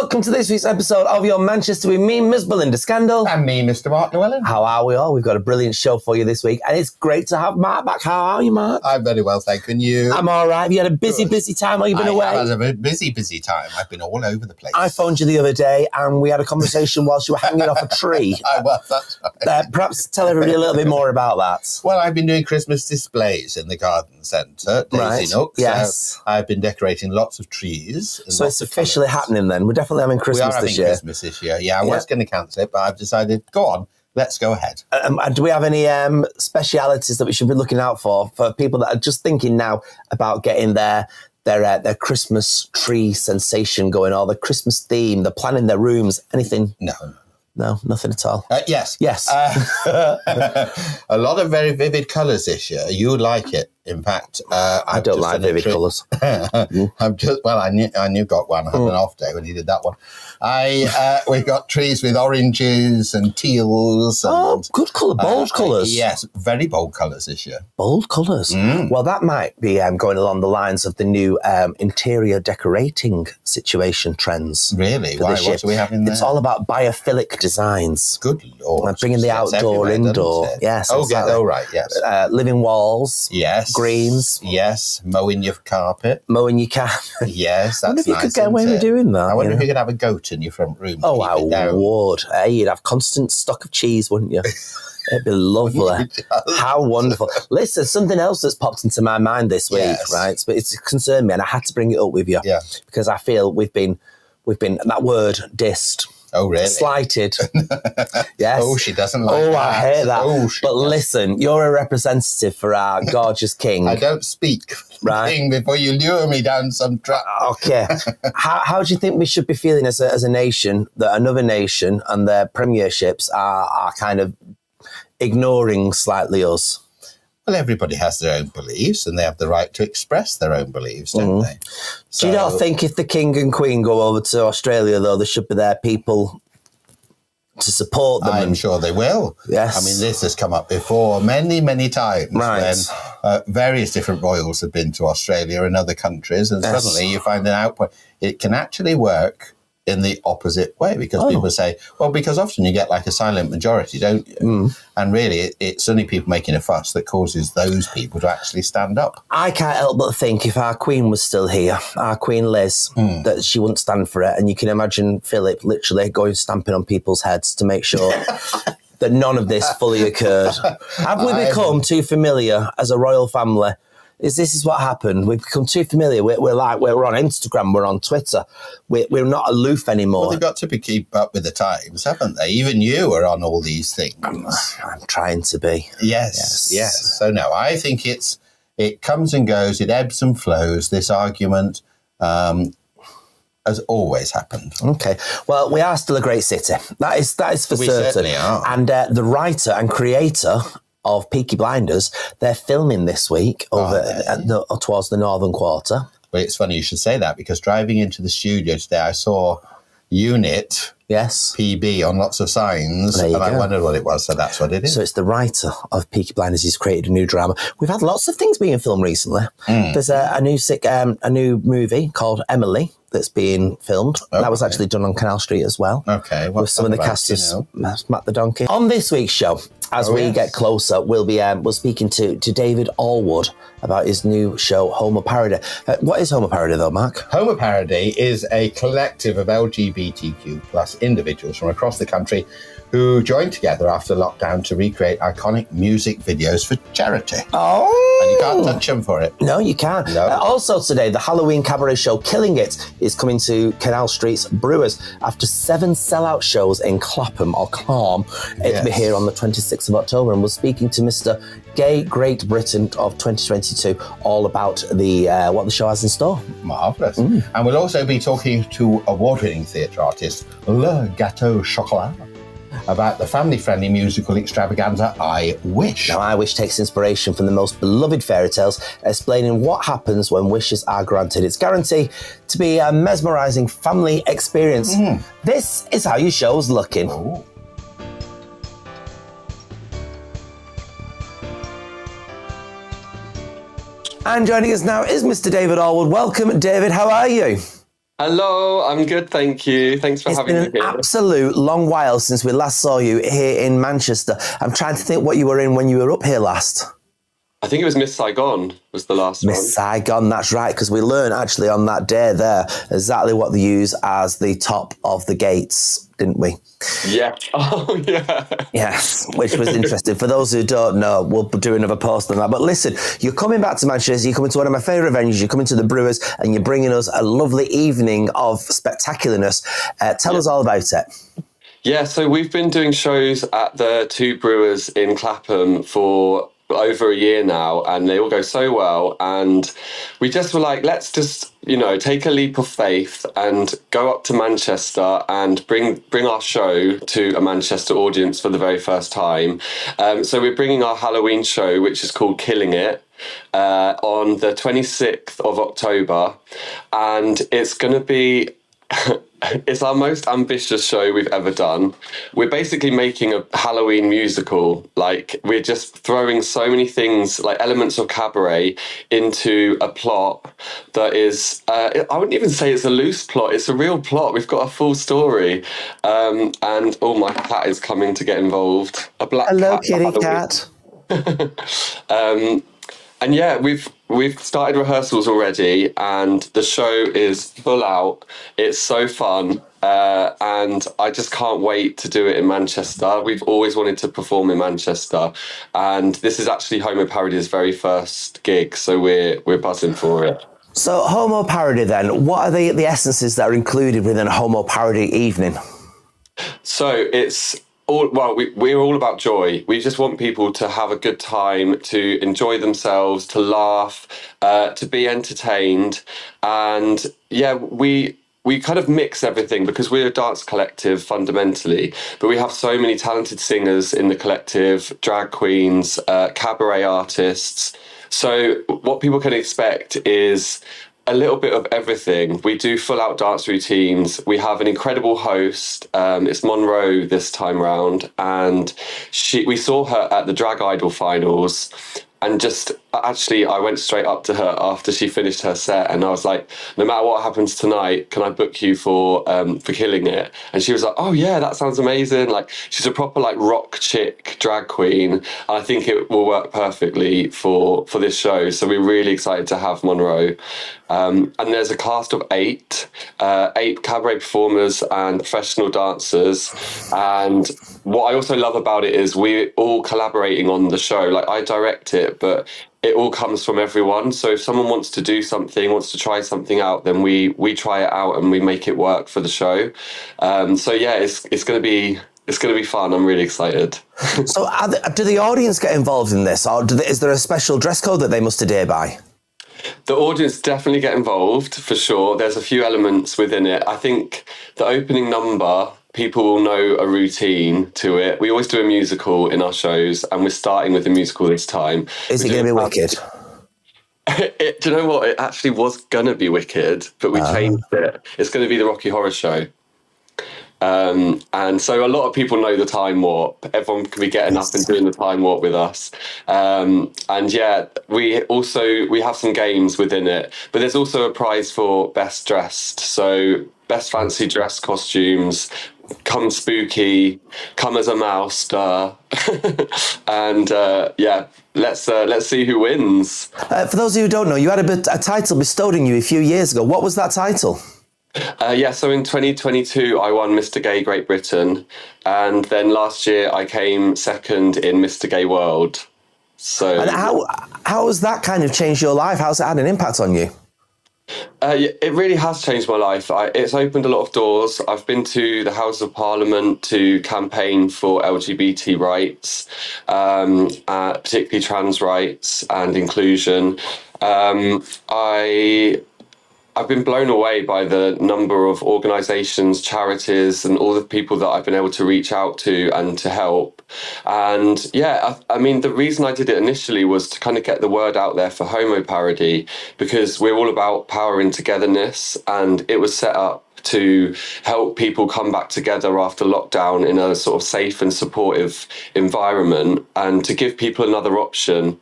welcome to this week's episode of Your Manchester with me, Miss Belinda Scandal. And me, Mr. Mark Llewellyn. How are we all? We've got a brilliant show for you this week, and it's great to have Mark back. How are you, Mark? I'm very well, thank you. And you? I'm all right. Have you had a busy, Good. busy time while you've been I away? have had a busy, busy time. I've been all over the place. I phoned you the other day, and we had a conversation whilst you were hanging off a tree. I was, that's right. Uh, perhaps tell everybody a little bit more about that. Well, I've been doing Christmas displays in the garden centre, Daisy Right, Nook. So yes. I've been decorating lots of trees. So it's officially colours. happening then. We're definitely having We Christmas having this year. Christmas this year. Yeah, I was going to cancel it, but I've decided, go on, let's go ahead. Um, and do we have any um, specialities that we should be looking out for for people that are just thinking now about getting their their uh, their Christmas tree sensation going, or the Christmas theme, they're planning their rooms, anything? No, no. No, nothing at all. Uh, yes. Yes. Uh, a lot of very vivid colours this year. You like it. In fact, uh, I don't like vivid colours. I'm just well. I knew I knew got one. I had an off day when he did that one. I uh, we got trees with oranges and teals. And, Oh, good colour, bold uh, colours. Yes, very bold colours this year. Bold colours. Mm. Well, that might be um, going along the lines of the new um, interior decorating situation trends. Really? Why? this year. What are we having there? It's all about biophilic designs. good lord. Like bringing the Gets outdoor, indoor. Yes, Oh, exactly. yeah. Oh, right. Yes. Uh, living walls, Yes. greens. Yes. Mowing your carpet. mowing your car. Yes. That's I wonder That's if you nice, could get away with doing that. I wonder you if you could have a goat in your front room. Oh, I would. Hey, you'd have constant stock of cheese, wouldn't you? It'd be lovely. How wonderful. Listen, something else that's popped into my mind this week, Yes. right? But it's concerned me and I had to bring it up with you. Yeah. Because I feel we've been we've been that word dissed. Oh, really? Slighted. yes. Oh, she doesn't like Oh, that. I hate that. Oh, but does. listen, you're a representative for our gorgeous king. I don't speak Right. before you lure me down some trap. Okay. how, how do you think we should be feeling as a, as a nation that another nation and their premierships are, are kind of ignoring slightly us? Well, everybody has their own beliefs and they have the right to express their own beliefs, don't they? Mm-hmm. Do you not think if the king and queen go over to Australia, though, there should be their people to support them? I'm sure they will. Yes. I mean, this has come up before many, many times Right. when uh, various different royals have been to Australia and other countries, and Yes. suddenly you find an output. It can actually work in the opposite way because Oh. people say, well, because often you get like a silent majority, don't you? Mm. And really, it, it's only people making a fuss that causes those people to actually stand up. I can't help but think if our queen was still here, our queen Liz, Hmm. that she wouldn't stand for it. And you can imagine Philip literally going stamping on people's heads to make sure that none of this fully occurred. Have we become too familiar as a royal family? Is this is what happened? We've become too familiar. We're, we're like we're on Instagram, we're on Twitter. We're, we're not aloof anymore. Well, they've got to be keep up with the times, haven't they? Even you are on all these things. I'm trying to be. Yes, Yes. yes. So no, I think it's it comes and goes, it ebbs and flows. This argument um, has always happened. Okay. Well, we are still a great city. That is that is for We certain. certainly are. And uh, the writer and creator of Peaky Blinders, they're filming this week over they? at the, towards the northern quarter. But it's funny you should say that because driving into the studio today, I saw Unit Yes. PB on lots of signs, and I go. wondered what it was. So that's what it is. So it's the writer of Peaky Blinders who's created a new drama. We've had lots of things being filmed recently. Hmm. There's a, a new sick, um, a new movie called Emily that's being filmed. That was actually done on Canal Street as well. okay, with some of the cast you know? Matt the Donkey. On this week's show, as Oh, we yes. get closer, we'll be um, we're speaking to to David Allwood about his new show, Homo Parody. Uh, what is Homo Parody, though, Mark? Homo Parody is a collective of LGBTQ plus individuals from across the country who joined together after lockdown to recreate iconic music videos for charity. Oh, And you can't touch them for it. No, you can't. No. Uh, also today, the Halloween cabaret show Killing It is coming to Canal Street's Brewers after seven sellout shows in Clapham or Clam. It'll be here on the 26th of October, and we're speaking to Mr. Gay Great Britain of 2022 all about the uh, what the show has in store. Marvellous. Mm. And we'll also be talking to award winning theatre artist Le Gâteau Chocolat about the family friendly musical extravaganza I Wish. Now, I Wish takes inspiration from the most beloved fairy tales, explaining what happens when wishes are granted. It's guaranteed to be a mesmerising family experience. Hmm. This is how your show's looking. Oh. And joining us now is Mr. David Allwood. Welcome, David. How are you? Hello, I'm good, thank you. Thanks for It's having been me an here. absolute long while since we last saw you here in Manchester. I'm trying to think what you were in when you were up here last. I think it was Miss Saigon was the last one. Miss Saigon, that's right, because we learned actually on that day there exactly what they use as the top of the gates, didn't we? Yeah. Oh, yeah. Yes, which was interesting. For those who don't know, we'll do another post on that. But listen, you're coming back to Manchester, you're coming to one of my favourite venues, you're coming to the Brewers, and you're bringing us a lovely evening of spectacularness. Uh, tell us all about it. Yeah, so we've been doing shows at the two brewers in Clapham for over a year now, and they all go so well. And we just were like, let's just, you know, take a leap of faith and go up to Manchester and bring bring our show to a Manchester audience for the very first time. Um, so we're bringing our Halloween show, which is called Killing It. Uh, on the 26th of October, and it's going to be it's our most ambitious show we've ever done. We're basically making a Halloween musical. Like we're just throwing so many things, like elements of cabaret, into a plot that is. Uh, I wouldn't even say it's a loose plot. It's a real plot. We've got a full story, um, and oh, my cat is coming to get involved. A black Hello, cat for kitty cat. Um, and yeah, we've we've started rehearsals already, and the show is full out. It's so fun, uh, and I just can't wait to do it in Manchester. We've always wanted to perform in Manchester, and this is actually Homo Parody's very first gig, so we're we're buzzing for it. So, Homo Parody then, what are the, the essences that are included within a Homo Parody evening? So it's all well, we, we're all about joy. We just want people to have a good time, to enjoy themselves, to laugh, uh, to be entertained, and yeah, we. We kind of mix everything because we're a dance collective fundamentally, but we have so many talented singers in the collective, drag queens, uh, cabaret artists. So, what people can expect is a little bit of everything. We do full out dance routines. We have an incredible host. Um, it's Monroe this time round, and she we saw her at the Drag Idol finals. And just actually, I went straight up to her after she finished her set, and I was like, "No matter what happens tonight, can I book you for um, for killing it?" And she was like, "Oh yeah, that sounds amazing!" Like she's a proper like rock chick drag queen, and I think it will work perfectly for for this show. So we're really excited to have Monroe. Um, and there's a cast of eight, uh, eight cabaret performers and professional dancers. And what I also love about it is we're all collaborating on the show. Like I direct it, but it all comes from everyone. So if someone wants to do something, wants to try something out, then we we try it out and we make it work for the show. Um, so yeah, it's it's going to be it's going to be fun. I'm really excited. So, are the, do the audience get involved in this, or do they, is there a special dress code that they must adhere by? The audience definitely get involved for sure. There's a few elements within it. I think the opening number, people will know a routine to it. We always do a musical in our shows, and we're starting with a musical this time. Is it going to be wicked? It, do you know what? It actually was gonna be Wicked, but we changed it. It's going to be the Rocky Horror Show. Um, and so a lot of people know the time warp. Everyone can be getting up and doing the time warp with us. Um, and yeah, we also we have some games within it, but there's also a prize for best dressed. So best fancy dress costumes. Come spooky, come as a mouse star, and uh, yeah, let's uh, let's see who wins. Uh, for those who don't know, you had a, bit, a title bestowed on you a few years ago. What was that title? Uh, yeah, so in 2022, I won Mr. Gay Great Britain, and then last year I came second in Mr. Gay World. So And how how has that kind of changed your life? How's it had an impact on you? Uh, it really has changed my life. I, it's opened a lot of doors. I've been to the House of Parliament to campaign for LGBT rights, um, uh, particularly trans rights and inclusion. Um, I I've been blown away by the number of organisations, charities, and all the people that I've been able to reach out to and to help. And yeah, I, I mean, the reason I did it initially was to kind of get the word out there for Homo Parody because we're all about power and togetherness, and it was set up to help people come back together after lockdown in a sort of safe and supportive environment and to give people another option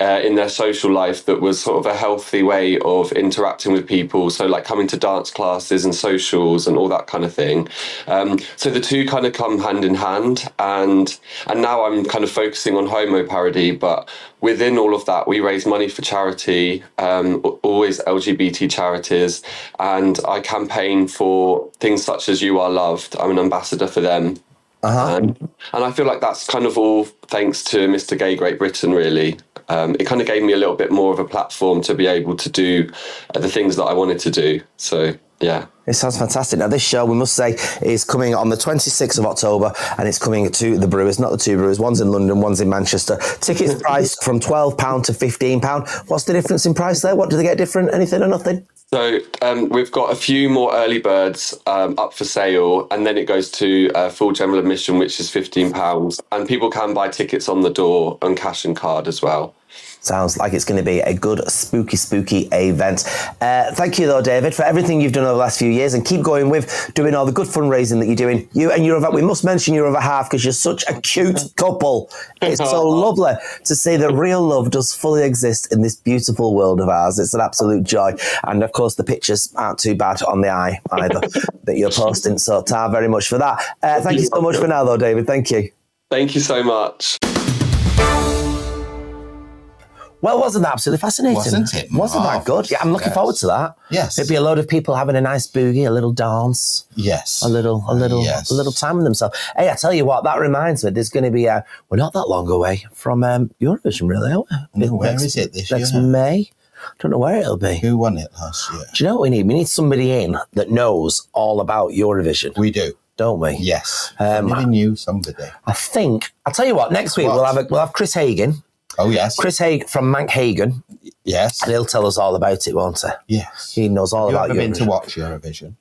uh, in their social life that was sort of a healthy way of interacting with people. So, like coming to dance classes and socials and all that kind of thing. Um, so the two kind of come hand in hand, and and now I'm kind of focusing on homo parody, but within all of that, we raise money for charity, um, always LGBT charities, and I campaign for things such as You Are Loved. I'm an ambassador for them. Uh-huh. Um, and I feel like that's kind of all thanks to Mr. Gay Great Britain, really um, it kind of gave me a little bit more of a platform to be able to do uh, the things that I wanted to do. So, yeah. It sounds fantastic. Now, this show, we must say, is coming on the 26th of October and it's coming to the Brewers, not the two Brewers. One's in London, one's in Manchester. Tickets priced from £12 to £15. What's the difference in price there? What do they get different? Anything or nothing? So um, we've got a few more early birds um, up for sale, and then it goes to uh, full general admission, which is fifteen pounds, and people can buy tickets on the door and cash and card as well. Sounds like it's going to be a good, spooky, spooky event. Uh, thank you, though, David, for everything you've done over the last few years and keep going with doing all the good fundraising that you're doing. You and your other, we must mention your other half because you're such a cute couple. It's so lovely to see that real love does fully exist in this beautiful world of ours. It's an absolute joy. And of course, the pictures aren't too bad on the eye either that you're posting. So, tar very much for that. Uh, thank you so much for now, though, David. Thank you. Thank you so much. Well, wasn't that absolutely fascinating? Wasn't it? Wasn't that good? Yeah, I'm looking Yes. forward to that. Yes. It'd be a load of people having a nice boogie, a little dance, Yes. a little, a little, Yes. a little time with themselves. Hey, I tell you what, that reminds me. There's going to be a. We're not that long away from um, Eurovision, really. Are we? No, where next, is it this next year? May. Don't know where it'll be. Who won it last year? Do you know what we need? We need somebody in that knows all about Eurovision, We do. don't we? Yes. Um, I knew somebody. I think. I'll tell you what. Next week What? we'll have a, we'll have Chris Hagen, Oh, yes. Chris Hagen from Mank Hagen, Yes. and he'll tell us all about it, won't he? Yes. He knows all Have you about ever been to watch Eurovision?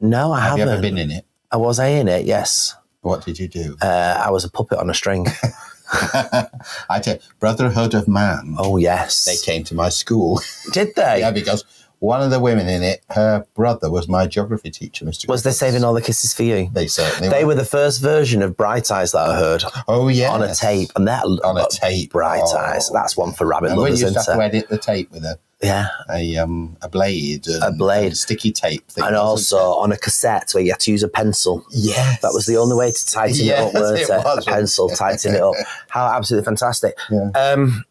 No, I Have you haven't. ever been in it? I was I in it? Yes. What did you do? Uh, I was a puppet on a string. I tell you, Brotherhood of Man. oh yes. They came to my school. Did they? yeah, because one of the women in it, her brother was my geography teacher, Mr. was they saving all the kisses for you? They certainly They were. were the first version of Bright Eyes that I heard Oh, yeah. on a tape, and that On a tape. Bright Oh. Eyes. That's one for rabbit And lovers, to isn't have to edit the tape with a Yeah, a um a blade, and, A blade. sticky tape thing, and also on a cassette where you had to use a pencil. it? yes, That was the only way to tighten Yes, it up. it it? was, a pencil, tighten it up. How absolutely fantastic. Yeah. Um,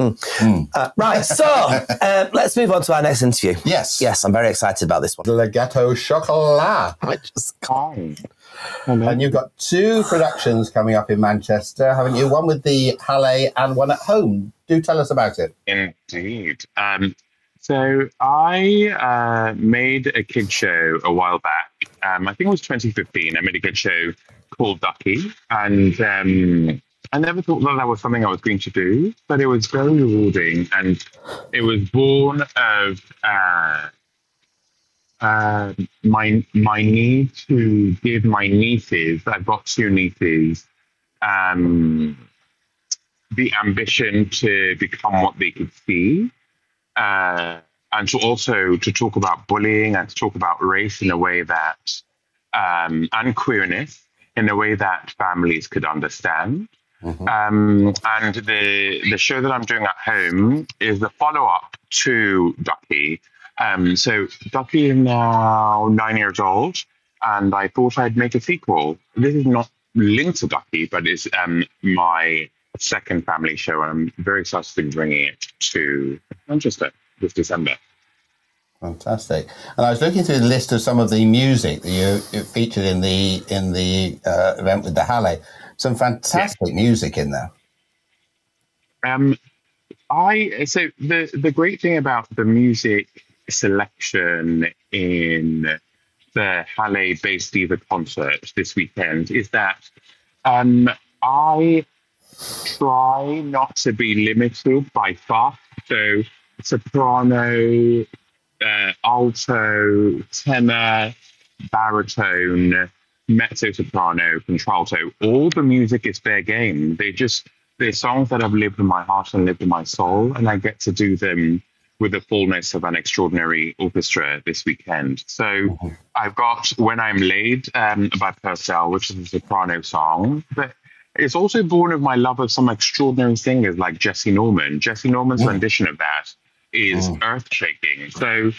mm. Uh, right, so uh, let's move on to our next interview. Yes, Yes, I'm very excited about this one. Le Gâteau Chocolat. I just Hi. And you've got two productions coming up in Manchester, haven't you? One with the Halle and one at home. Do tell us about it. Indeed. Um, so I uh, made a kid show a while back. Um, I think it was 2015. I made a kid show called Ducky, and um, I never thought that that was something I was going to do, but it was very rewarding, and it was born of uh, uh, my my need to give my nieces. I've got two nieces. Um, the ambition to become what they could see, uh, and to also to talk about bullying and to talk about race in a way that um, and queerness in a way that families could understand. Um, and the the show that I'm doing at home is the follow up to Ducky. Um, so Ducky is now nine years old, and I thought I'd make a sequel. This is not linked to Ducky, but it's um, my second family show, and I'm very excited to bringing it to Manchester this December. Fantastic. And I was looking through the list of some of the music that you, featured in the in the uh, event with the Halle. Some fantastic music in there. Um, I so the the great thing about the music selection in the Halle Bass Diva concert this weekend is that um, I try not to be limited by far. So soprano, uh, alto, tenor, baritone, mezzo soprano, contralto. All the music is fair game. They just they're songs that have lived in my heart and lived in my soul, and I get to do them with the fullness of an extraordinary orchestra this weekend. So I've got When I'm Laid um, by Purcell, which is a soprano song, but it's also born of my love of some extraordinary singers like Jessye Norman. Jessye Norman's rendition of that is earth shaking. So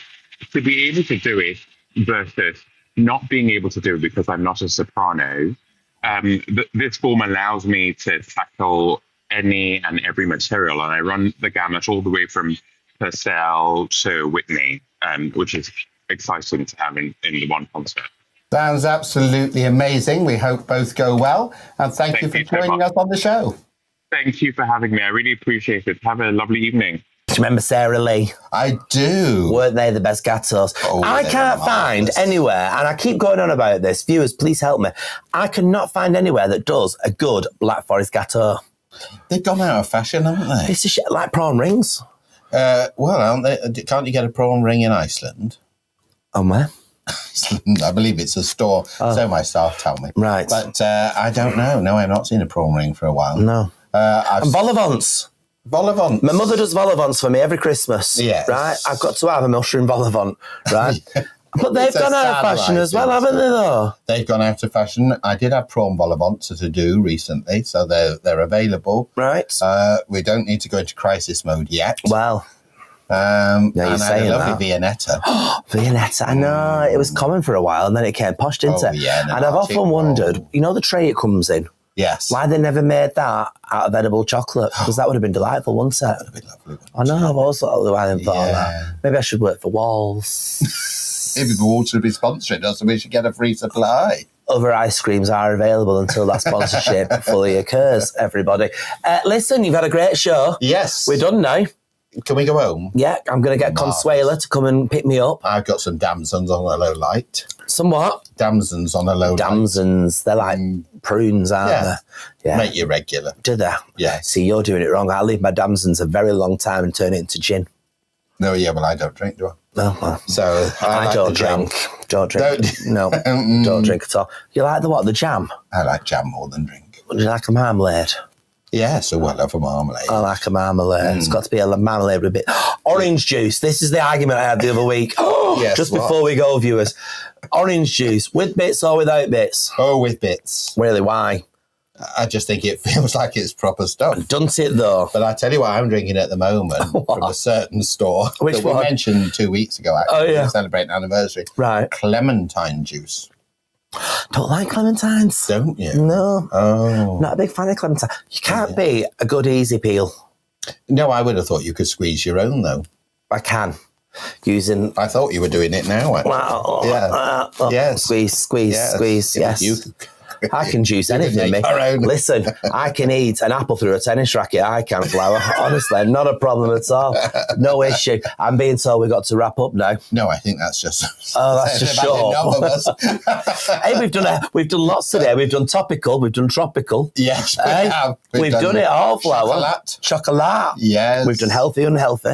to be able to do it versus not being able to do it because I'm not a soprano, um, th- this form allows me to tackle any and every material, and I run the gamut all the way from Purcell to Whitney, um, which is exciting to have in, in the one concert. Sounds absolutely amazing. We hope both go well. And thank, Thank you for you joining much. us on the show. Thank you for having me. I really appreciate it. Have a lovely evening. Do you remember Sara Lee? I do. Weren't they the best gateaux? Oh, I can't find anywhere, and I keep going on about this. Viewers, please help me. I cannot find anywhere that does a good Black Forest gateau. They've gone out of fashion, haven't they? It's a shit like prawn rings. Uh, well, aren't they? Can't you get a prawn ring in Iceland? Oh, man. I believe it's a store. So my staff tell me. Oh. Right. But uh, I don't know. No, I've not seen a prawn ring for a while. No. Uh, I've And vol-au-vents. Vol-au-vent. My mother does vol-au-vents for me every Christmas. Yeah. Right? I've got to have a mushroom vol-au-vent. Right? But they've a gone out of fashion as well, haven't they, though? They've gone out of fashion. I did have prawn vol-au-vents to do recently, so they're they're available. Right? Uh, we don't need to go into crisis mode yet. well, Um, Yeah, you're and I had a lovely Viennetta. Viennetta, I know. It was common for a while and then it came posh, didn't Oh, it? yeah, and and I've often wondered, you know, the tray it comes in, yes. why they never made that out of edible chocolate? Because that would have been delightful, wouldn't it? That'd be lovely. I know, I've always thought of thought Yeah. that. Maybe I should work for Wall's. Maybe the water would be sponsoring us and we should get a free supply. Other ice creams are available until that sponsorship fully occurs, everybody. Uh, listen, you've had a great show. Yes. We're done now. Can we go home? Yeah, I'm going to get. Consuela to come and pick me up. I've got some damsons on a low light. Somewhat. Damsons on a low light. Damsons, they're like mm. prunes, aren't Yeah. they? Yeah. Make you regular. Do they? Yeah. See, you're doing it wrong. I leave my damsons a very long time and turn it into gin. No, yeah, well, I don't drink, do I? No, well, So I, I, like don't drink. Don't drink. Don't- no, don't drink at all. You like the what? The jam? I like jam more than drink. Do you like a marmalade? Yeah, so I love a marmalade. I like a marmalade. Mm. It's got to be a marmalade with a bit. Orange juice. This is the argument I had the other week. Yes, Just what? before we go, viewers. Orange juice with bits or without bits? oh, with bits. Really, why? I just think it feels like it's proper stuff. Don't it though? But I tell you what, I'm drinking at the moment from a certain store Which that we one? mentioned two weeks ago. Actually, Oh, yeah. to celebrate anniversary. Right. Clementine juice, Don't like clementines. don't you? No. Oh Not a big fan of clementine. You can't be a good easy peel. no, I would have thought you could squeeze your own though. I can. Using I thought you were doing it now. Actually. Yeah. yeah. Yes. Squeeze, squeeze, Yes. squeeze. Yeah, Yes. you- I can juice anything, mate. Listen, I can eat an apple through a tennis racket. I can flour. Honestly, not a problem at all. No issue. I'm being told we've got to wrap up now. No, I think that's just. Oh, that's just I've short. enough of us. Hey, we've done a, we've done lots today. We've done topical. We've done tropical. yes, we Hey, have. we've, done, it all, flour. chocolate. Chocolate. Yes, We've done healthy, unhealthy.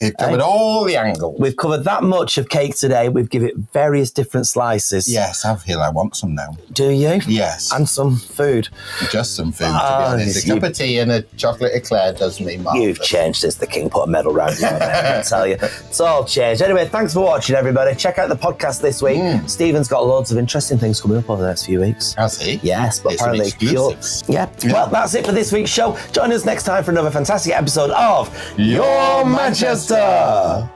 We've covered all the angles. We've covered that much of cake today. We've given it various different slices. yes, I feel I want some now. Do you? Yes, And some food. just some food. To be Oh, honest, a cup of tea and a chocolate eclair does me marvelous. You've changed since the king put a medal round you, I tell you. It's all changed. Anyway, thanks for watching, everybody. Check out the podcast this week. Mm. Stephen's got loads of interesting things coming up over the next few weeks. Has he? Yes, but It's apparently. Yeah. Yeah. Well, that's it for this week's show. Join us next time for another fantastic episode of Your Manchester. Fiesta!